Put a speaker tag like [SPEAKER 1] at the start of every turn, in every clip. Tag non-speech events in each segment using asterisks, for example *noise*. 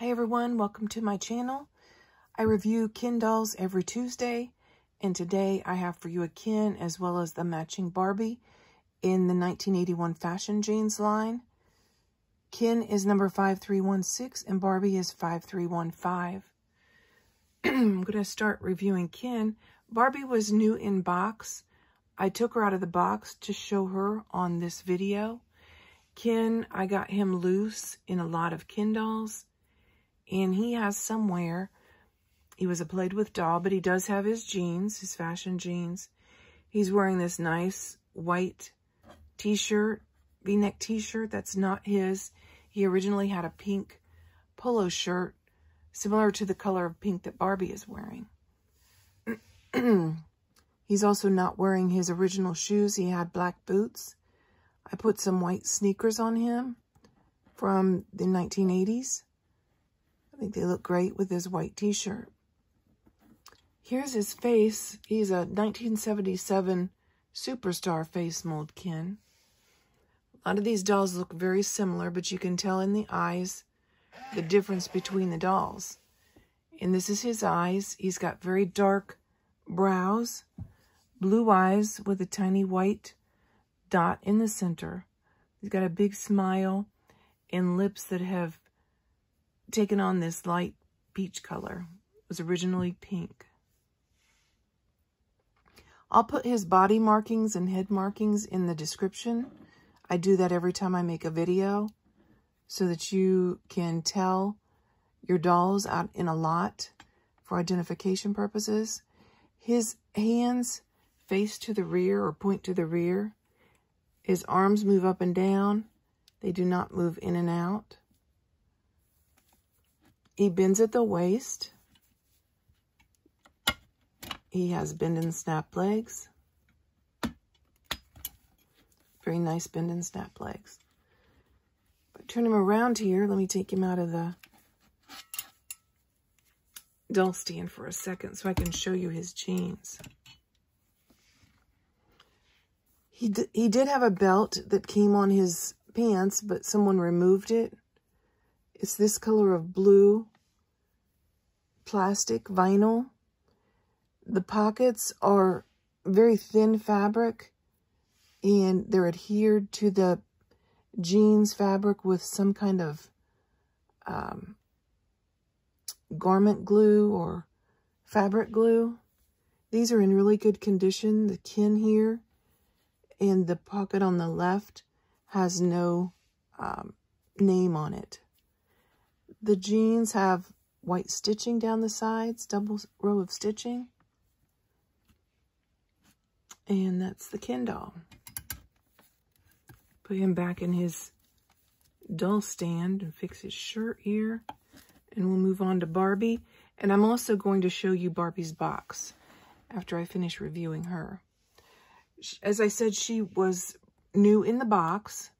[SPEAKER 1] Hi everyone, welcome to my channel. I review Ken dolls every Tuesday, and today I have for you a Ken as well as the matching Barbie in the 1981 Fashion Jeans line. Ken is number 5316 and Barbie is 5315. *clears throat* I'm going to start reviewing Ken. Barbie was new in box. I took her out of the box to show her on this video. Ken, I got him loose in a lot of Ken dolls and he has somewhere, he was a played with doll, but he does have his jeans, his fashion jeans. He's wearing this nice white t-shirt, v-neck t-shirt that's not his. He originally had a pink polo shirt, similar to the color of pink that Barbie is wearing. *clears throat* He's also not wearing his original shoes. He had black boots. I put some white sneakers on him from the 1980s. I think they look great with his white t-shirt. Here's his face. He's a 1977 Superstar face mold Ken. A lot of these dolls look very similar, but you can tell in the eyes the difference between the dolls. And this is his eyes. He's got very dark brows, blue eyes with a tiny white dot in the center. He's got a big smile and lips that have taken on this light peach color. It was originally pink. I'll put his body markings and head markings in the description. I do that every time I make a video so that you can tell your dolls out in a lot for identification purposes. His hands face to the rear or point to the rear. His arms move up and down. They do not move in and out. He bends at the waist. He has bend and snap legs. Very nice bend and snap legs. But turn him around here. Let me take him out of the doll stand for a second so I can show you his jeans. He, he did have a belt that came on his pants, but someone removed it. It's this color of blue plastic vinyl. The pockets are very thin fabric and they're adhered to the jeans fabric with some kind of um, garment glue or fabric glue. These are in really good condition. The Ken here and the pocket on the left has no um, name on it. The jeans have white stitching down the sides, double row of stitching. And that's the Ken doll. Put him back in his doll stand and fix his shirt here. And we'll move on to Barbie. And I'm also going to show you Barbie's box after I finish reviewing her. As I said, she was new in the box.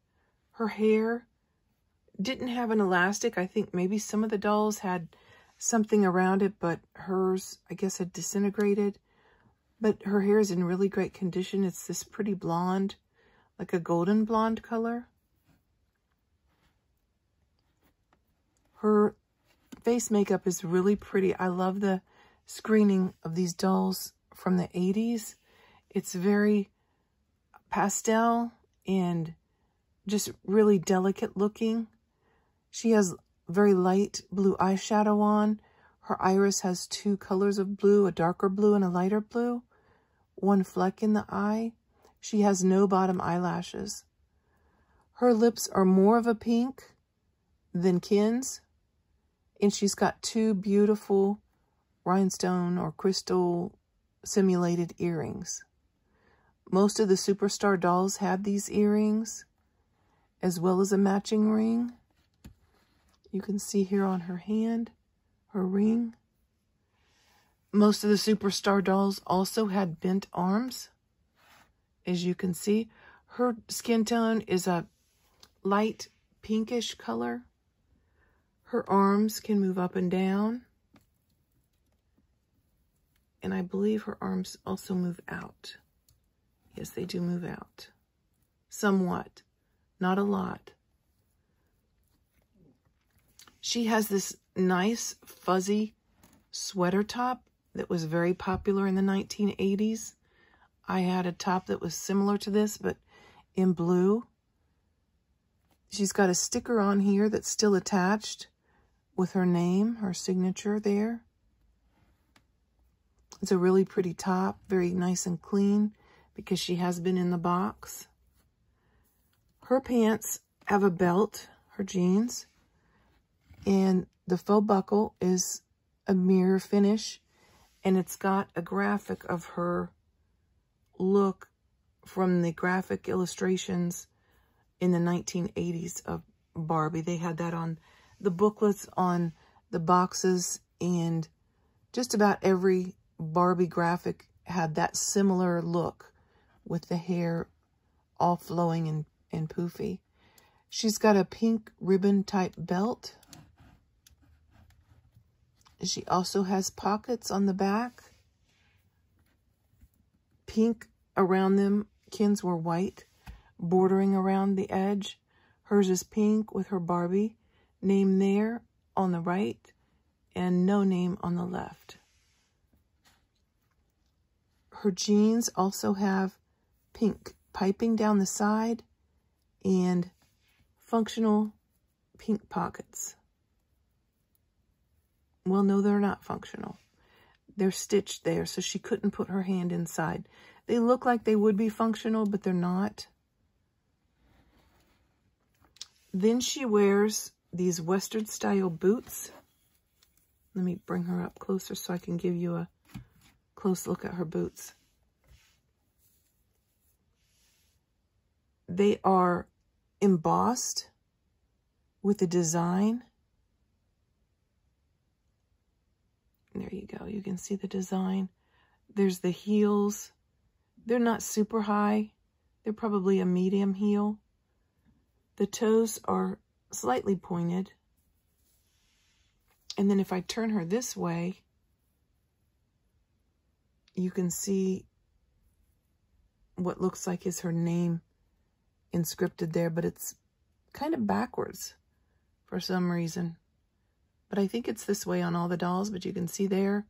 [SPEAKER 1] Her hair didn't have an elastic. I think maybe some of the dolls had something around it, but hers, I guess, had disintegrated. But her hair is in really great condition. It's this pretty blonde, like a golden blonde color. Her face makeup is really pretty. I love the screening of these dolls from the 80s. It's very pastel and just really delicate looking. She has very light blue eyeshadow on. Her iris has two colors of blue, a darker blue and a lighter blue. One fleck in the eye. She has no bottom eyelashes. Her lips are more of a pink than Ken's. And she's got two beautiful rhinestone or crystal simulated earrings. Most of the Superstar dolls had these earrings, as well as a matching ring. You can see here on her hand, her ring. Most of the Superstar dolls also had bent arms. As you can see, her skin tone is a light pinkish color. Her arms can move up and down. And I believe her arms also move out. Yes, they do move out. Somewhat. Not a lot. She has this nice fuzzy sweater top that was very popular in the 1980s. I had a top that was similar to this, but in blue. She's got a sticker on here that's still attached with her name, her signature there. It's a really pretty top, very nice and clean because she has been in the box. Her pants have a belt, her jeans, and the faux buckle is a mirror finish, and it's got a graphic of her look from the graphic illustrations in the 1980s of Barbie. They had that on the booklets, on the boxes, and just about every Barbie graphic had that similar look with the hair all flowing and, and poofy. She's got a pink ribbon type belt. She also has pockets on the back. Pink around them. Ken's were white, bordering around the edge. Hers is pink with her Barbie. Name there on the right and no name on the left. Her jeans also have pink piping down the side and functional pink pockets. Well, no, they're not functional. They're stitched there, so she couldn't put her hand inside. They look like they would be functional, but they're not. Then she wears these Western style boots. Let me bring her up closer so I can give you a close look at her boots. They are embossed with a design. There you can see the design. There's the heels. They're not super high. They're probably a medium heel. The toes are slightly pointed. And then if I turn her this way, you can see what looks like is her name inscripted there, but it's kind of backwards for some reason. But I think it's this way on all the dolls, but you can see there,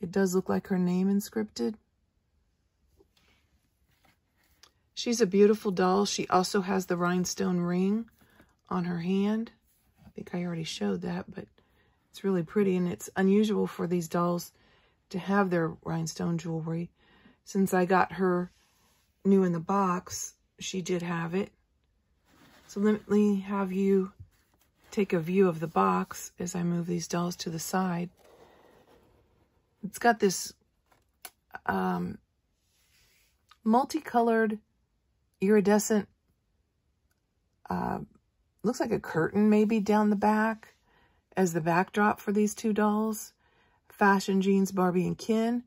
[SPEAKER 1] it does look like her name inscripted. She's a beautiful doll. She also has the rhinestone ring on her hand. I think I already showed that, but it's really pretty. And it's unusual for these dolls to have their rhinestone jewelry. Since I got her new in the box, she did have it. So let me have you take a view of the box as I move these dolls to the side. It's got this um, multicolored iridescent, uh, looks like a curtain maybe down the back as the backdrop for these two dolls. Fashion Jeans, Barbie and Ken.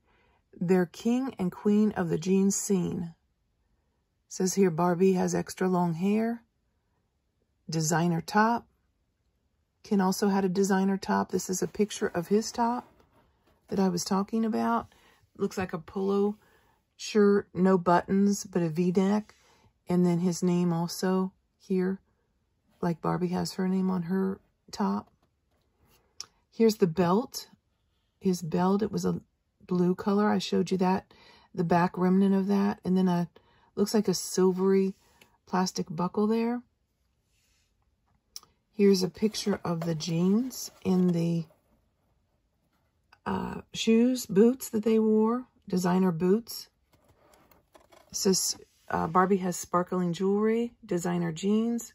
[SPEAKER 1] They're king and queen of the jeans scene. says here Barbie has extra long hair. Designer top. Ken also had a designer top. This is a picture of his top that I was talking about. Looks like a polo shirt, no buttons, but a V-neck. And then his name also here, like Barbie has her name on her top. Here's the belt. His belt, it was a blue color. I showed you that, the back remnant of that. And then a, looks like a silvery plastic buckle there. Here's a picture of the jeans in the uh, shoes, boots that they wore, designer boots. It says uh, Barbie has sparkling jewelry, designer jeans,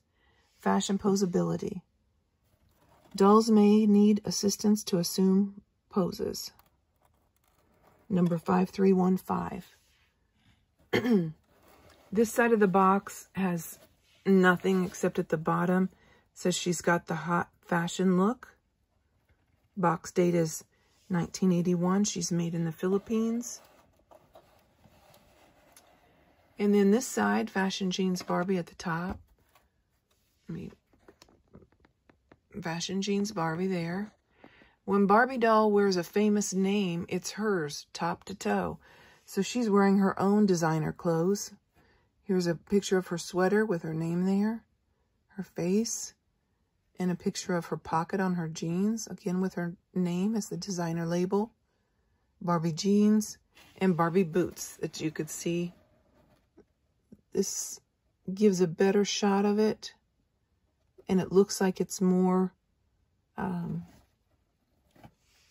[SPEAKER 1] fashion posability. Dolls may need assistance to assume poses. Number 5315. *clears throat* this side of the box has nothing except at the bottom. It says she's got the hot fashion look. Box date is 1981. She's made in the Philippines. And then this side, Fashion Jeans Barbie at the top. I mean, Fashion Jeans Barbie there. When Barbie doll wears a famous name, it's hers, top to toe. So she's wearing her own designer clothes. Here's a picture of her sweater with her name there, her face. And a picture of her pocket on her jeans, again with her name as the designer label. Barbie jeans and Barbie boots that you could see. This gives a better shot of it. And it looks like it's more um,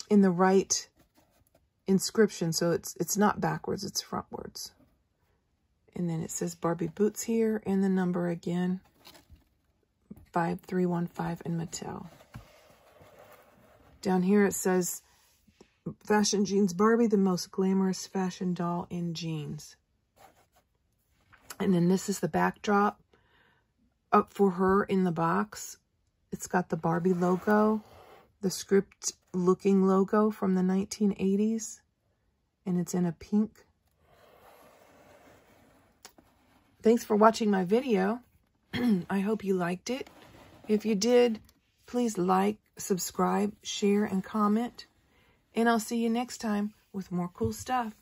[SPEAKER 1] in the right inscription. So it's it's not backwards, it's frontwards. And then it says Barbie boots here and the number again. 5315 in Mattel. Down here it says Fashion Jeans Barbie, the most glamorous fashion doll in jeans. And then this is the backdrop up for her in the box. It's got the Barbie logo, the script looking logo from the 1980s. And it's in a pink. Thanks for watching my video. *clears throat* I hope you liked it. If you did, please like, subscribe, share, and comment. And I'll see you next time with more cool stuff.